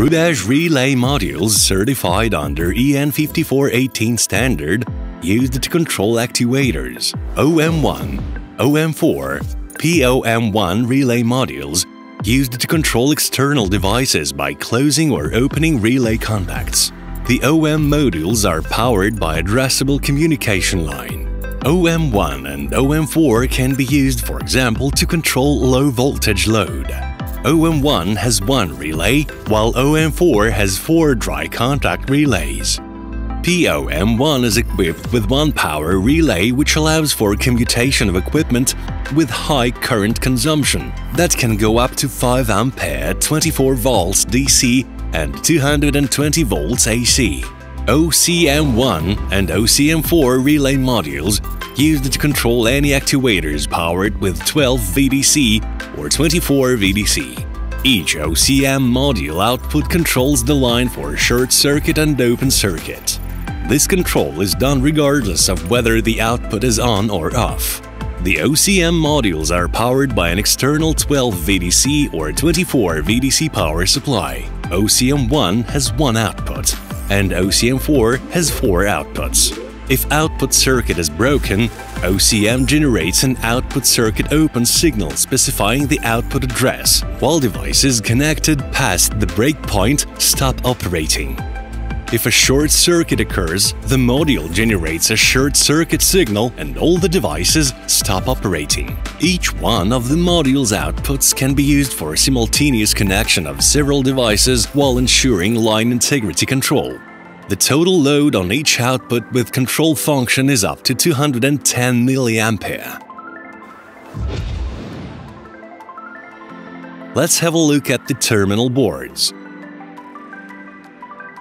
Rubezh relay modules certified under EN 5418 standard used to control actuators, OM1, OM4, POM1 relay modules used to control external devices by closing or opening relay contacts. The OM modules are powered by addressable communication line. OM1 and OM4 can be used, for example, to control low voltage load. OM1 has one relay, while OM4 has four dry contact relays. POM1 is equipped with one power relay which allows for commutation of equipment with high current consumption that can go up to 5 ampere 24 volts DC and 220 volts AC. OCM1 and OCM4 relay modules used to control any actuators powered with 12 VDC or 24 VDC. Each OCM module output controls the line for short circuit and open circuit. This control is done regardless of whether the output is on or off. The OCM modules are powered by an external 12 VDC or 24 VDC power supply. OCM1 has one output, and OCM4 has four outputs. If output circuit is broken, OCM generates an output circuit open signal specifying the output address, while devices connected past the breakpoint stop operating. If a short circuit occurs, the module generates a short circuit signal and all the devices stop operating. Each one of the module's outputs can be used for a simultaneous connection of several devices while ensuring line integrity control. The total load on each output with control function is up to 210 mA. Let's have a look at the terminal boards.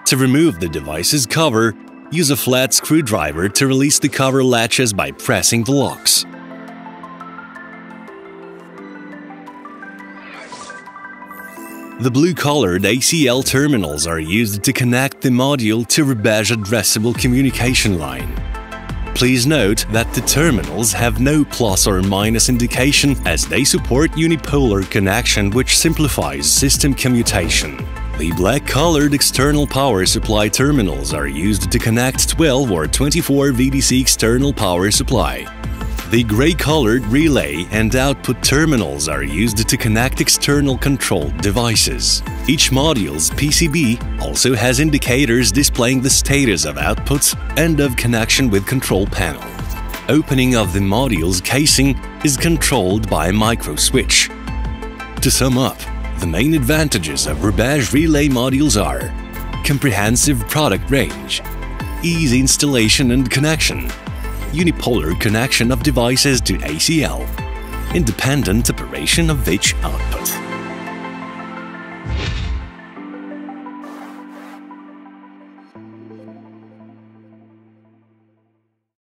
To remove the device's cover, use a flat screwdriver to release the cover latches by pressing the locks. The blue-colored ACL terminals are used to connect the module to Rubezh addressable communication line. Please note that the terminals have no plus or minus indication as they support unipolar connection which simplifies system commutation. The black-colored external power supply terminals are used to connect 12 or 24 VDC external power supply. The gray-colored relay and output terminals are used to connect external control devices. Each module's PCB also has indicators displaying the status of outputs and of connection with control panel. Opening of the module's casing is controlled by a micro switch. To sum up, the main advantages of Rubezh relay modules are comprehensive product range, easy installation and connection, unipolar connection of devices to ACL, independent operation of each output.